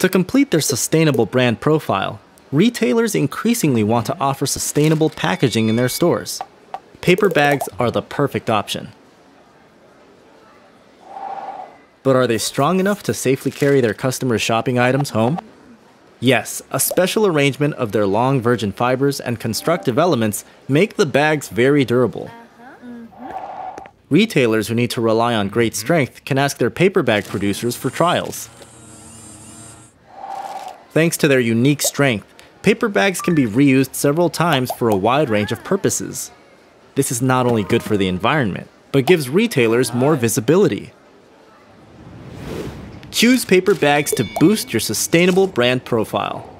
To complete their sustainable brand profile, retailers increasingly want to offer sustainable packaging in their stores. Paper bags are the perfect option. But are they strong enough to safely carry their customers' shopping items home? Yes, a special arrangement of their long virgin fibers and constructive elements make the bags very durable. Retailers who need to rely on great strength can ask their paper bag producers for trials. Thanks to their unique strength, paper bags can be reused several times for a wide range of purposes. This is not only good for the environment, but gives retailers more visibility. Choose paper bags to boost your sustainable brand profile.